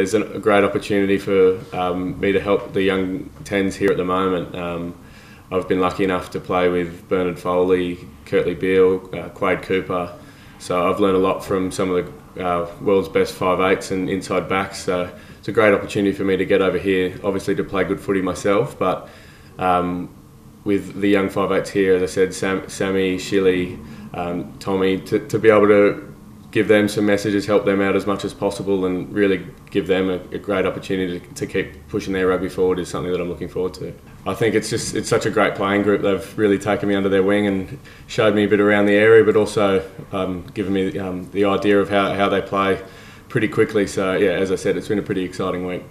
There's a great opportunity for um, me to help the young tens here at the moment. Um, I've been lucky enough to play with Bernard Foley, Kurtley Beale, uh, Quade Cooper. So I've learned a lot from some of the uh, world's best five eights and inside backs. So it's a great opportunity for me to get over here, obviously to play good footy myself, but um, with the young five eights here, as I said, Sam, Sammy, Shilly, um, Tommy, to, to be able to give them some messages, help them out as much as possible, and really give them a, a great opportunity to, to, keep pushing their rugby forward is something that I'm looking forward to. I think it's just it's such a great playing group. They've really taken me under their wing and showed me a bit around the area, but also um, given me um, the idea of how, how they play pretty quickly. So yeah, as I said, it's been a pretty exciting week.